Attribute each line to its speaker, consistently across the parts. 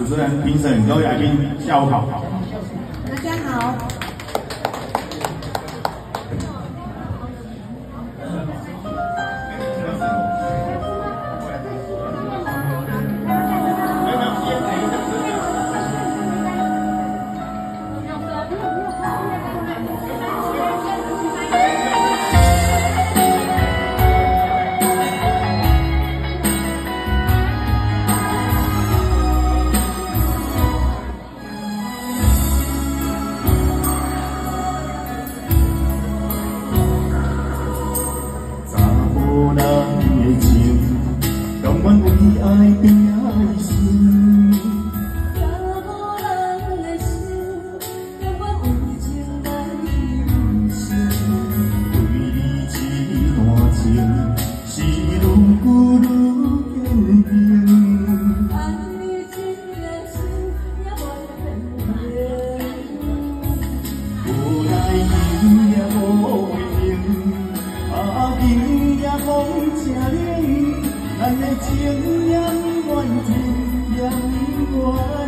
Speaker 1: 主持人、评审、各位来宾，下午好。
Speaker 2: 大家好。
Speaker 3: 咱的情念愿情念愿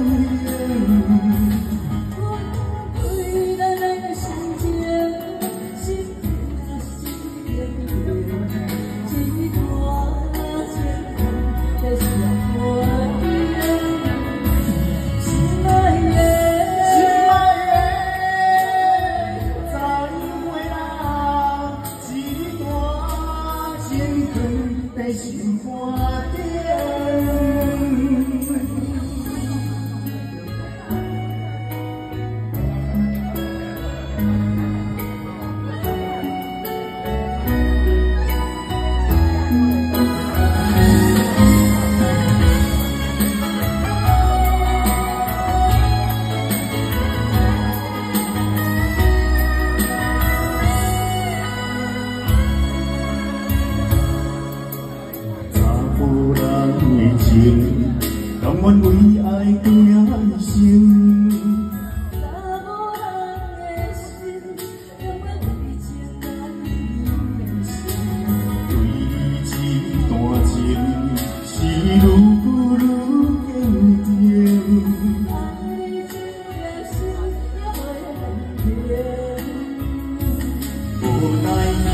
Speaker 3: 心肝顶。情，甘愿为爱拼一生。
Speaker 2: 查某人的心，甘愿为情来牺牲。
Speaker 3: 对这段情，是愈久愈坚定。无奈天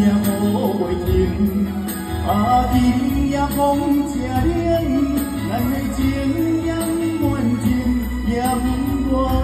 Speaker 3: 也无袂停，啊天也风正冷。情，念愿